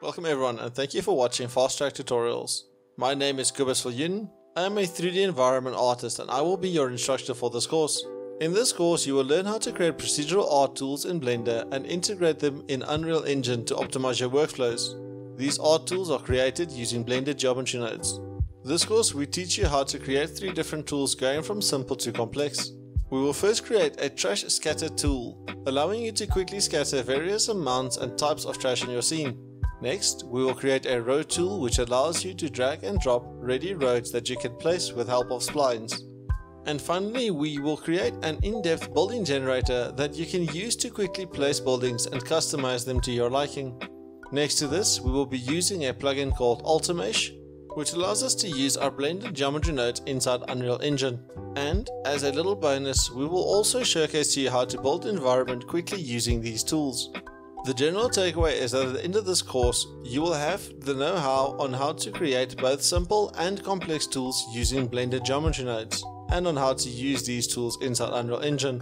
Welcome everyone and thank you for watching Fast Track Tutorials. My name is Kobus Viljoen. I am a 3D environment artist and I will be your instructor for this course. In this course you will learn how to create procedural art tools in Blender and integrate them in Unreal Engine to optimize your workflows. These art tools are created using Blender geometry nodes. This course we teach you how to create three different tools going from simple to complex. We will first create a trash scatter tool, allowing you to quickly scatter various amounts and types of trash in your scene. Next, we will create a road tool which allows you to drag and drop ready roads that you can place with help of splines. And finally, we will create an in-depth building generator that you can use to quickly place buildings and customize them to your liking. Next to this, we will be using a plugin called AlterMesh, which allows us to use our Blender geometry nodes inside Unreal Engine. And as a little bonus, we will also showcase to you how to build an environment quickly using these tools. The general takeaway is that at the end of this course, you will have the know-how on how to create both simple and complex tools using Blender geometry nodes, and on how to use these tools inside Unreal Engine.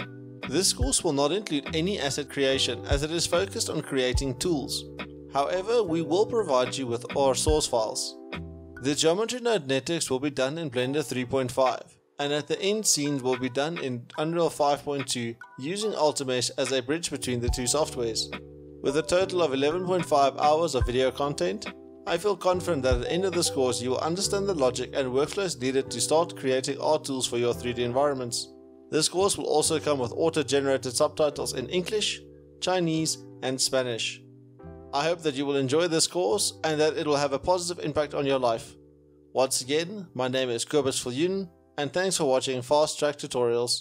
This course will not include any asset creation as it is focused on creating tools. However, we will provide you with our source files. The geometry node networks will be done in Blender 3.5 and at the end scenes will be done in Unreal 5.2 using AlterMesh as a bridge between the two softwares. With a total of 11.5 hours of video content, I feel confident that at the end of this course you will understand the logic and workflows needed to start creating art tools for your 3D environments. This course will also come with auto-generated subtitles in English, Chinese and Spanish. I hope that you will enjoy this course and that it will have a positive impact on your life. Once again, my name is Kobus Viljoen and thanks for watching Fast Track Tutorials.